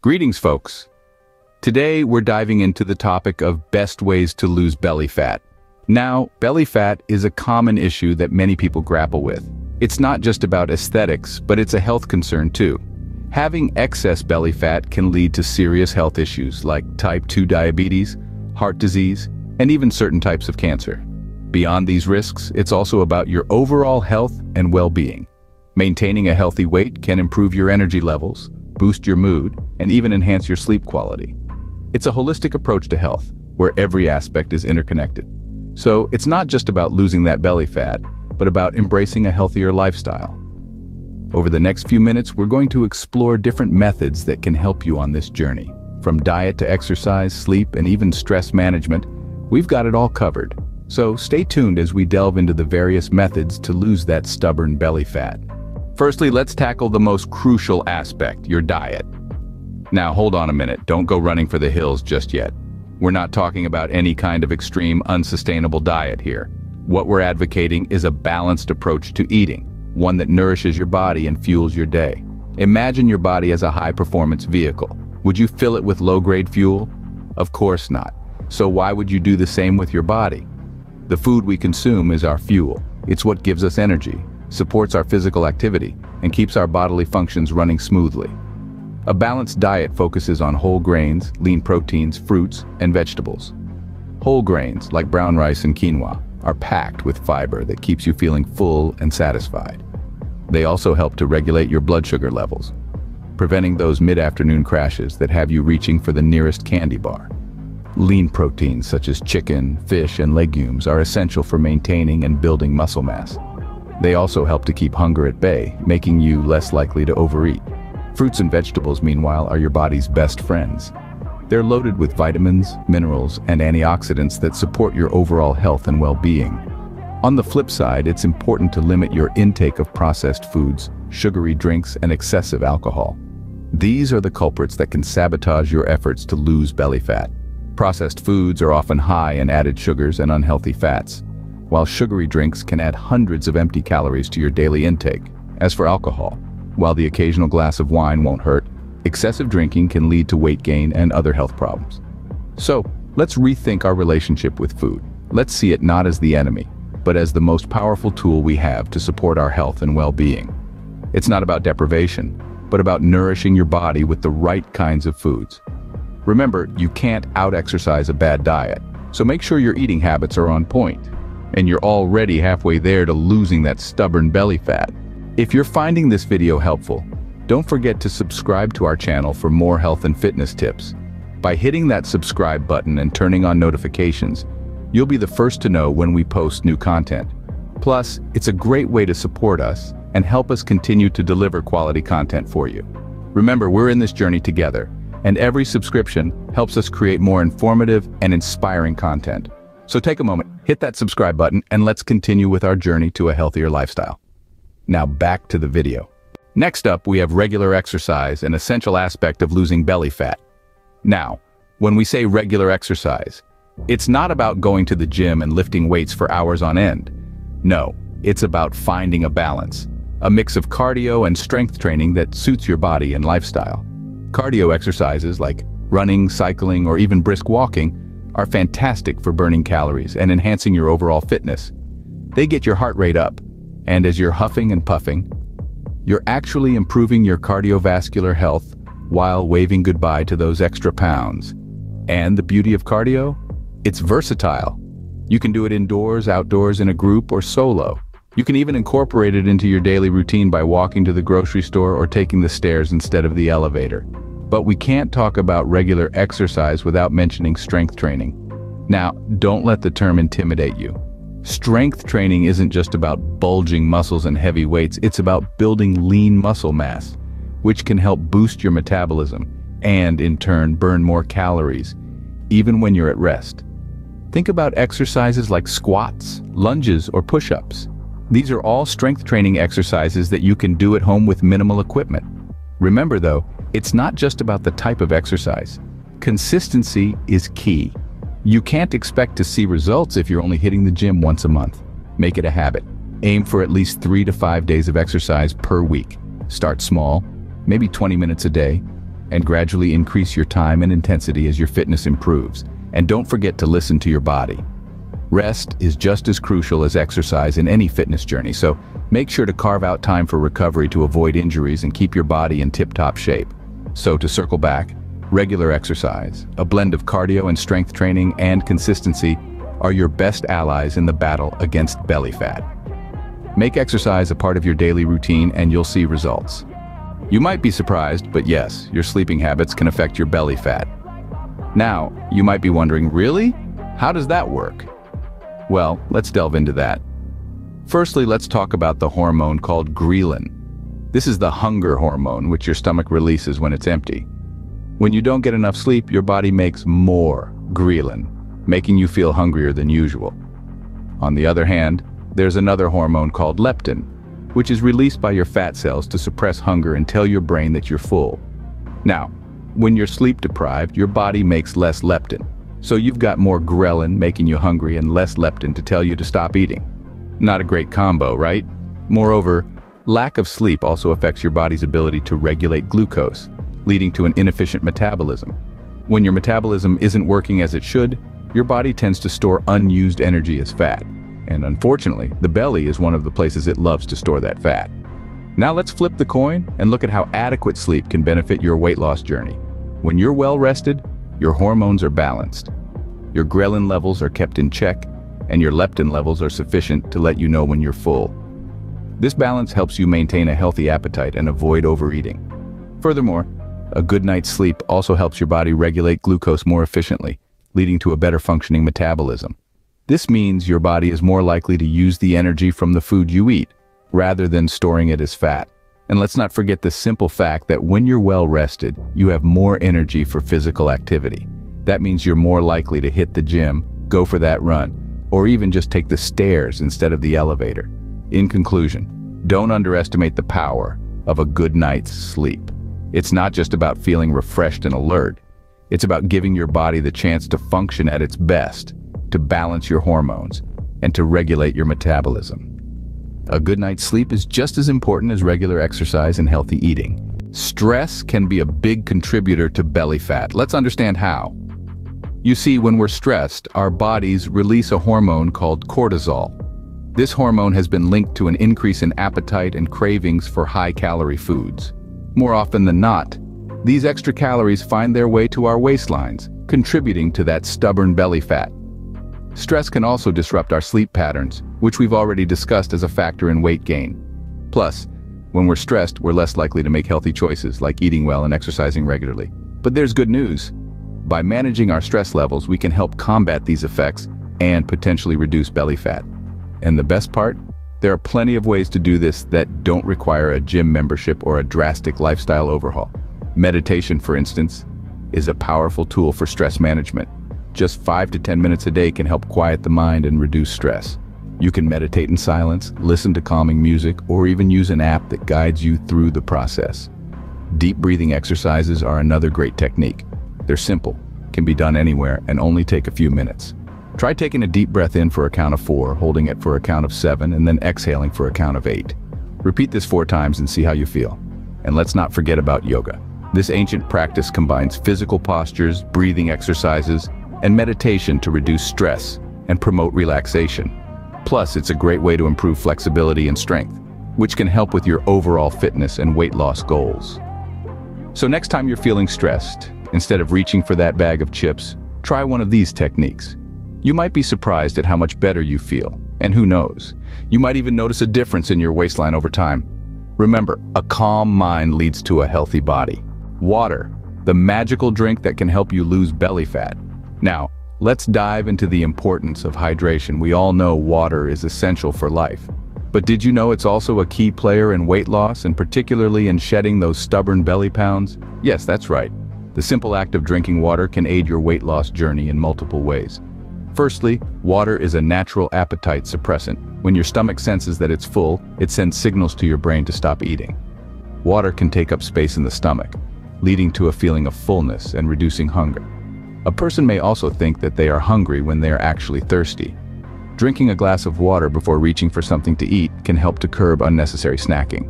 Greetings, folks. Today, we're diving into the topic of best ways to lose belly fat. Now, belly fat is a common issue that many people grapple with. It's not just about aesthetics, but it's a health concern too. Having excess belly fat can lead to serious health issues like type 2 diabetes, heart disease, and even certain types of cancer. Beyond these risks, it's also about your overall health and well-being. Maintaining a healthy weight can improve your energy levels, boost your mood, and even enhance your sleep quality. It's a holistic approach to health, where every aspect is interconnected. So it's not just about losing that belly fat, but about embracing a healthier lifestyle. Over the next few minutes, we're going to explore different methods that can help you on this journey. From diet to exercise, sleep, and even stress management, we've got it all covered. So stay tuned as we delve into the various methods to lose that stubborn belly fat. Firstly, let's tackle the most crucial aspect, your diet. Now hold on a minute, don't go running for the hills just yet. We're not talking about any kind of extreme, unsustainable diet here. What we're advocating is a balanced approach to eating, one that nourishes your body and fuels your day. Imagine your body as a high-performance vehicle. Would you fill it with low-grade fuel? Of course not. So why would you do the same with your body? The food we consume is our fuel. It's what gives us energy, supports our physical activity, and keeps our bodily functions running smoothly. A balanced diet focuses on whole grains, lean proteins, fruits, and vegetables. Whole grains, like brown rice and quinoa, are packed with fiber that keeps you feeling full and satisfied. They also help to regulate your blood sugar levels, preventing those mid-afternoon crashes that have you reaching for the nearest candy bar. Lean proteins such as chicken, fish, and legumes are essential for maintaining and building muscle mass. They also help to keep hunger at bay, making you less likely to overeat. Fruits and vegetables, meanwhile, are your body's best friends. They're loaded with vitamins, minerals, and antioxidants that support your overall health and well-being. On the flip side, it's important to limit your intake of processed foods, sugary drinks, and excessive alcohol. These are the culprits that can sabotage your efforts to lose belly fat. Processed foods are often high in added sugars and unhealthy fats, while sugary drinks can add hundreds of empty calories to your daily intake. As for alcohol, while the occasional glass of wine won't hurt, excessive drinking can lead to weight gain and other health problems. So, let's rethink our relationship with food. Let's see it not as the enemy, but as the most powerful tool we have to support our health and well-being. It's not about deprivation, but about nourishing your body with the right kinds of foods. Remember, you can't out-exercise a bad diet, so make sure your eating habits are on point, and you're already halfway there to losing that stubborn belly fat. If you're finding this video helpful, don't forget to subscribe to our channel for more health and fitness tips. By hitting that subscribe button and turning on notifications, you'll be the first to know when we post new content. Plus, it's a great way to support us and help us continue to deliver quality content for you. Remember, we're in this journey together, and every subscription helps us create more informative and inspiring content. So take a moment, hit that subscribe button, and let's continue with our journey to a healthier lifestyle. Now back to the video. Next up, we have regular exercise, an essential aspect of losing belly fat. Now, when we say regular exercise, it's not about going to the gym and lifting weights for hours on end. No, it's about finding a balance, a mix of cardio and strength training that suits your body and lifestyle. Cardio exercises like running, cycling, or even brisk walking are fantastic for burning calories and enhancing your overall fitness. They get your heart rate up, and as you're huffing and puffing, you're actually improving your cardiovascular health while waving goodbye to those extra pounds. And the beauty of cardio? It's versatile. You can do it indoors, outdoors, in a group, or solo. You can even incorporate it into your daily routine by walking to the grocery store or taking the stairs instead of the elevator. But we can't talk about regular exercise without mentioning strength training. Now, don't let the term intimidate you. Strength training isn't just about bulging muscles and heavy weights, it's about building lean muscle mass, which can help boost your metabolism and, in turn, burn more calories, even when you're at rest. Think about exercises like squats, lunges, or push-ups. These are all strength training exercises that you can do at home with minimal equipment. Remember though, it's not just about the type of exercise. Consistency is key. You can't expect to see results if you're only hitting the gym once a month. Make it a habit. Aim for at least three to five days of exercise per week. Start small, maybe 20 minutes a day. and gradually increase your time and intensity as your fitness improves. And don't forget to listen to your body. Rest is just as crucial as exercise in any fitness journey, so make sure to carve out time for recovery to avoid injuries and keep your body in tip-top shape. So to circle back, regular exercise, a blend of cardio and strength training and consistency are your best allies in the battle against belly fat. Make exercise a part of your daily routine and you'll see results. You might be surprised, but yes, your sleeping habits can affect your belly fat. Now, you might be wondering, really? How does that work? Well, let's delve into that. Firstly, let's talk about the hormone called ghrelin. This is the hunger hormone which your stomach releases when it's empty. When you don't get enough sleep, your body makes more ghrelin, making you feel hungrier than usual. On the other hand, there's another hormone called leptin, which is released by your fat cells to suppress hunger and tell your brain that you're full. Now, when you're sleep deprived, your body makes less leptin, so you've got more ghrelin making you hungry and less leptin to tell you to stop eating. Not a great combo, right? Moreover, lack of sleep also affects your body's ability to regulate glucose, leading to an inefficient metabolism. When your metabolism isn't working as it should, your body tends to store unused energy as fat. And unfortunately, the belly is one of the places it loves to store that fat. Now let's flip the coin and look at how adequate sleep can benefit your weight loss journey. When you're well rested, your hormones are balanced. Your ghrelin levels are kept in check, and your leptin levels are sufficient to let you know when you're full. This balance helps you maintain a healthy appetite and avoid overeating. Furthermore, a good night's sleep also helps your body regulate glucose more efficiently, leading to a better functioning metabolism. This means your body is more likely to use the energy from the food you eat, rather than storing it as fat. And let's not forget the simple fact that when you're well rested, you have more energy for physical activity. That means you're more likely to hit the gym, go for that run, or even just take the stairs instead of the elevator. In conclusion, don't underestimate the power of a good night's sleep. It's not just about feeling refreshed and alert. It's about giving your body the chance to function at its best, to balance your hormones, and to regulate your metabolism. A good night's sleep is just as important as regular exercise and healthy eating. Stress can be a big contributor to belly fat. Let's understand how. You see, when we're stressed, our bodies release a hormone called cortisol. This hormone has been linked to an increase in appetite and cravings for high-calorie foods. More often than not, these extra calories find their way to our waistlines, contributing to that stubborn belly fat. Stress can also disrupt our sleep patterns, which we've already discussed as a factor in weight gain. Plus, when we're stressed, we're less likely to make healthy choices like eating well and exercising regularly. But there's good news. By managing our stress levels, we can help combat these effects and potentially reduce belly fat. And the best part? There are plenty of ways to do this that don't require a gym membership or a drastic lifestyle overhaul. Meditation, for instance, is a powerful tool for stress management. Just 5 to 10 minutes a day can help quiet the mind and reduce stress. You can meditate in silence, listen to calming music, or even use an app that guides you through the process. Deep breathing exercises are another great technique. They're simple, can be done anywhere, and only take a few minutes. Try taking a deep breath in for a count of four, holding it for a count of seven, and then exhaling for a count of eight. Repeat this four times and see how you feel. And let's not forget about yoga. This ancient practice combines physical postures, breathing exercises, and meditation to reduce stress and promote relaxation. Plus, it's a great way to improve flexibility and strength, which can help with your overall fitness and weight loss goals. So next time you're feeling stressed, instead of reaching for that bag of chips, try one of these techniques. You might be surprised at how much better you feel, and who knows, you might even notice a difference in your waistline over time. Remember, a calm mind leads to a healthy body. Water, the magical drink that can help you lose belly fat. Now, Let's dive into the importance of hydration. We all know water is essential for life. But did you know it's also a key player in weight loss and particularly in shedding those stubborn belly pounds? Yes, that's right. The simple act of drinking water can aid your weight loss journey in multiple ways. Firstly, water is a natural appetite suppressant. When your stomach senses that it's full, it sends signals to your brain to stop eating. Water can take up space in the stomach, leading to a feeling of fullness and reducing hunger. A person may also think that they are hungry when they are actually thirsty. Drinking a glass of water before reaching for something to eat can help to curb unnecessary snacking.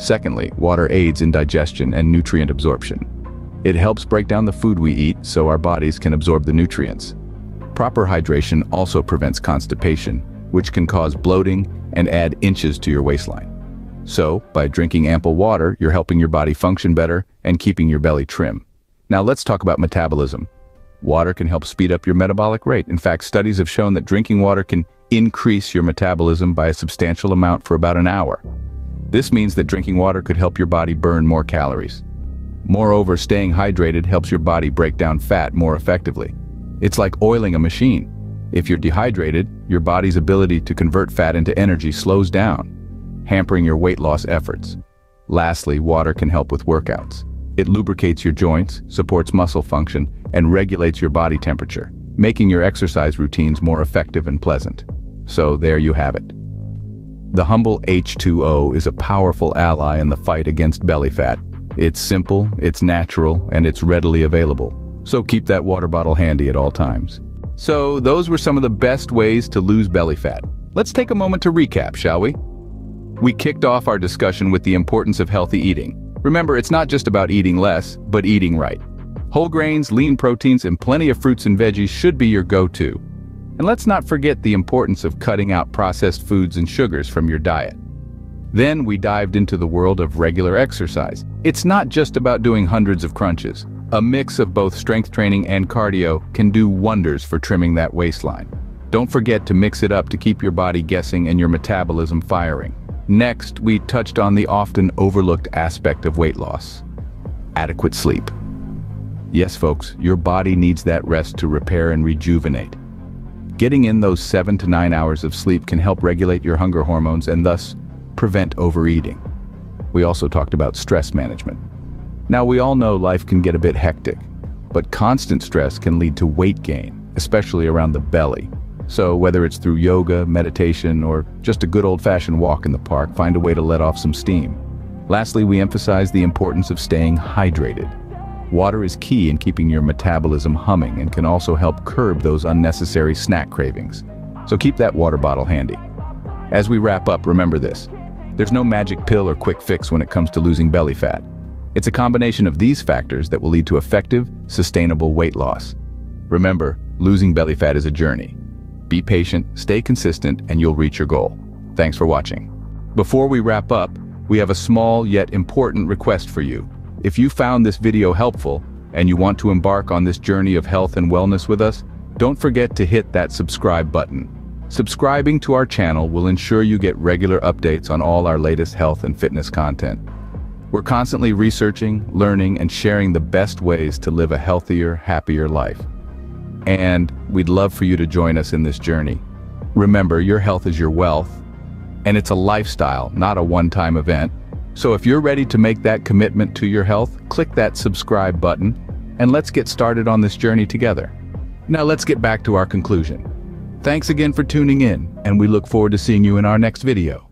Secondly, water aids in digestion and nutrient absorption. It helps break down the food we eat so our bodies can absorb the nutrients. Proper hydration also prevents constipation, which can cause bloating and add inches to your waistline. So, by drinking ample water, you're helping your body function better and keeping your belly trim. Now let's talk about metabolism. Water can help speed up your metabolic rate. In fact, studies have shown that drinking water can increase your metabolism by a substantial amount for about an hour. This means that drinking water could help your body burn more calories. Moreover, staying hydrated helps your body break down fat more effectively. It's like oiling a machine. If you're dehydrated, your body's ability to convert fat into energy slows down, hampering your weight loss efforts. Lastly, water can help with workouts. It lubricates your joints, supports muscle function, and regulates your body temperature, making your exercise routines more effective and pleasant. So there you have it. The humble H2O is a powerful ally in the fight against belly fat. It's simple, it's natural, and it's readily available. So keep that water bottle handy at all times. So those were some of the best ways to lose belly fat. Let's take a moment to recap, shall we? We kicked off our discussion with the importance of healthy eating. Remember, it's not just about eating less, but eating right. Whole grains, lean proteins, and plenty of fruits and veggies should be your go-to. And let's not forget the importance of cutting out processed foods and sugars from your diet. Then we dived into the world of regular exercise. It's not just about doing hundreds of crunches. A mix of both strength training and cardio can do wonders for trimming that waistline. Don't forget to mix it up to keep your body guessing and your metabolism firing. Next, we touched on the often overlooked aspect of weight loss. Adequate sleep. Yes, folks, your body needs that rest to repair and rejuvenate. Getting in those seven to nine hours of sleep can help regulate your hunger hormones and thus prevent overeating. We also talked about stress management. Now we all know life can get a bit hectic, but constant stress can lead to weight gain, especially around the belly. So whether it's through yoga, meditation, or just a good old-fashioned walk in the park, find a way to let off some steam. Lastly, we emphasize the importance of staying hydrated. Water is key in keeping your metabolism humming and can also help curb those unnecessary snack cravings. So keep that water bottle handy. As we wrap up, remember this. There's no magic pill or quick fix when it comes to losing belly fat. It's a combination of these factors that will lead to effective, sustainable weight loss. Remember, losing belly fat is a journey. Be patient, stay consistent, and you'll reach your goal. Thanks for watching. Before we wrap up, we have a small yet important request for you. If you found this video helpful and you want to embark on this journey of health and wellness with us, don't forget to hit that subscribe button. Subscribing to our channel will ensure you get regular updates on all our latest health and fitness content. We're constantly researching, learning, and sharing the best ways to live a healthier, happier life. And we'd love for you to join us in this journey. Remember, your health is your wealth, and it's a lifestyle, not a one-time event. So if you're ready to make that commitment to your health, click that subscribe button and let's get started on this journey together. Now let's get back to our conclusion. Thanks again for tuning in, and we look forward to seeing you in our next video.